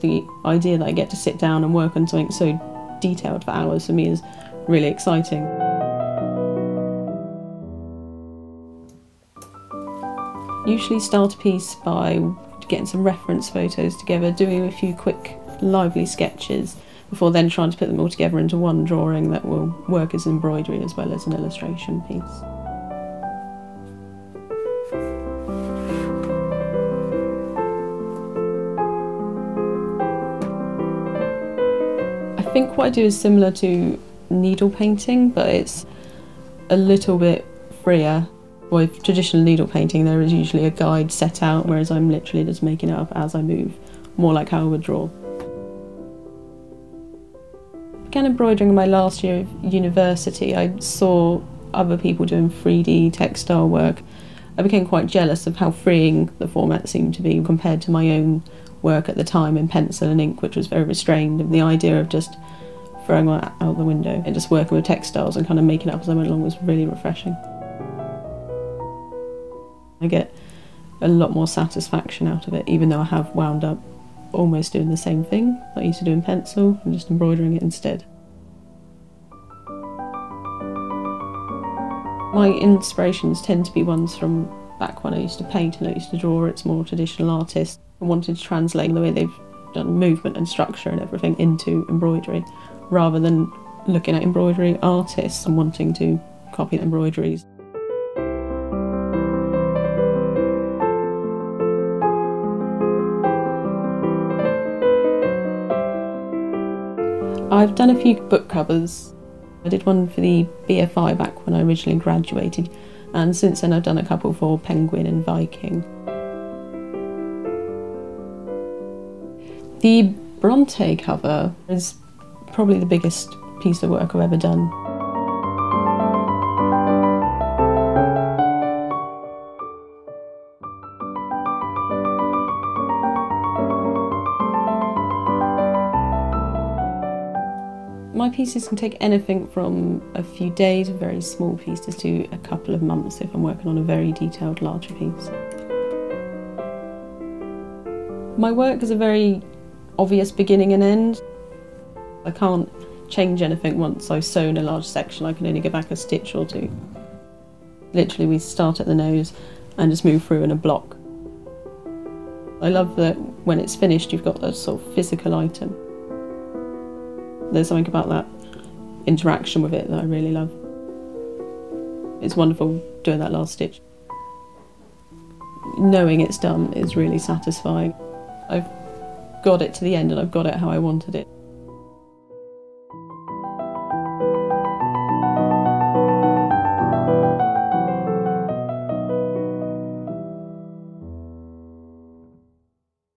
the idea that I get to sit down and work on something so detailed for hours for me is really exciting. Usually start a piece by getting some reference photos together, doing a few quick lively sketches before then trying to put them all together into one drawing that will work as embroidery as well as an illustration piece. Think what I do is similar to needle painting, but it's a little bit freer. With traditional needle painting, there is usually a guide set out, whereas I'm literally just making it up as I move, more like how I would draw. I began embroidering in my last year of university. I saw other people doing 3D textile work. I became quite jealous of how freeing the format seemed to be compared to my own work at the time in pencil and ink, which was very restrained. And the idea of just throwing that out the window and just working with textiles and kind of making it up as I went along was really refreshing. I get a lot more satisfaction out of it, even though I have wound up almost doing the same thing that I used to do in pencil and just embroidering it instead. My inspirations tend to be ones from back when I used to paint and I used to draw. It's more traditional artists. I wanted to translate the way they've done movement and structure and everything into embroidery rather than looking at embroidery artists and wanting to copy embroideries. I've done a few book covers. I did one for the BFI back when I originally graduated, and since then I've done a couple for Penguin and Viking. The Bronte cover is probably the biggest piece of work I've ever done. My pieces can take anything from a few days, very small pieces, to a couple of months if I'm working on a very detailed larger piece. My work has a very obvious beginning and end. I can't change anything once I've sewn a large section, I can only go back a stitch or two. Literally we start at the nose and just move through in a block. I love that when it's finished you've got a sort of physical item. There's something about that interaction with it that I really love. It's wonderful doing that last stitch. Knowing it's done is really satisfying. I've got it to the end and I've got it how I wanted it.